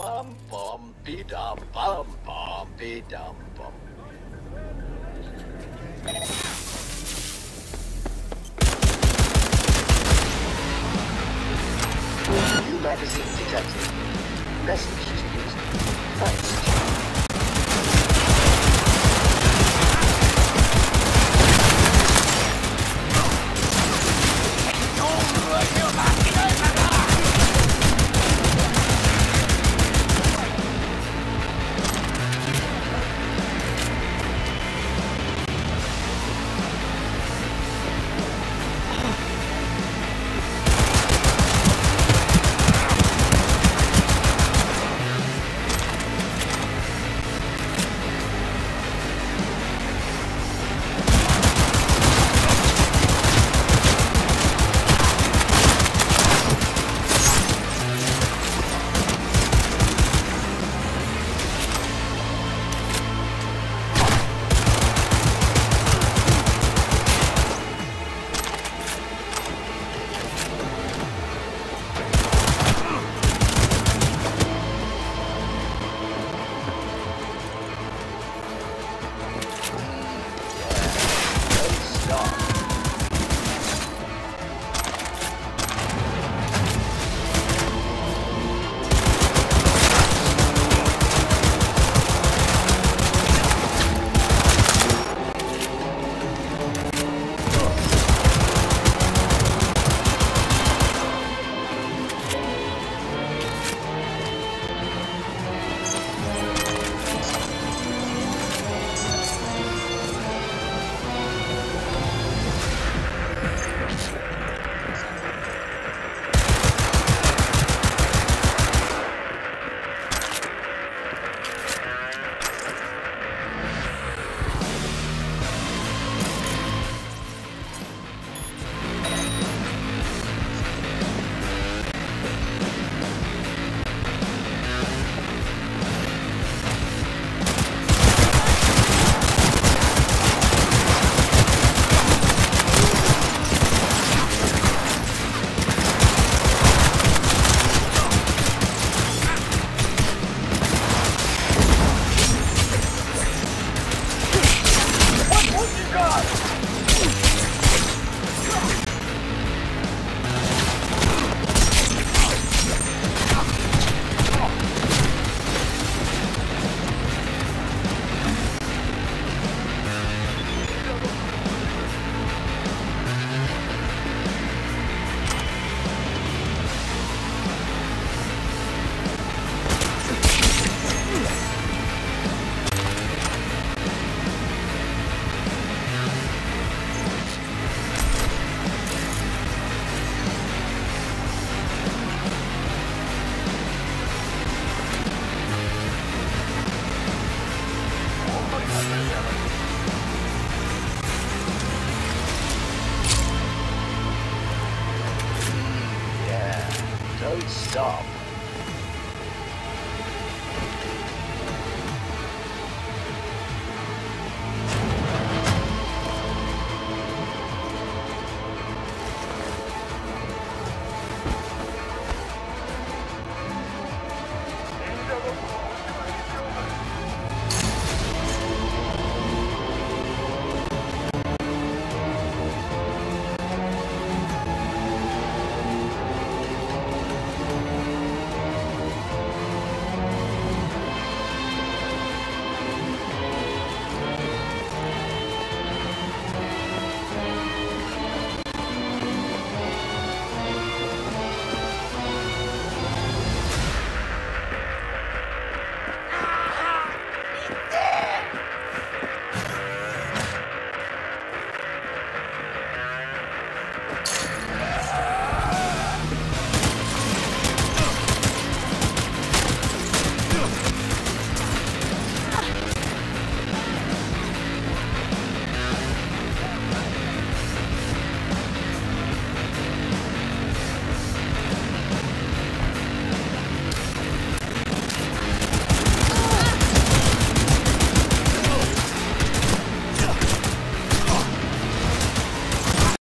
bum bum be dum bum bum be dum bum. New magazine detected. Thanks. Stop.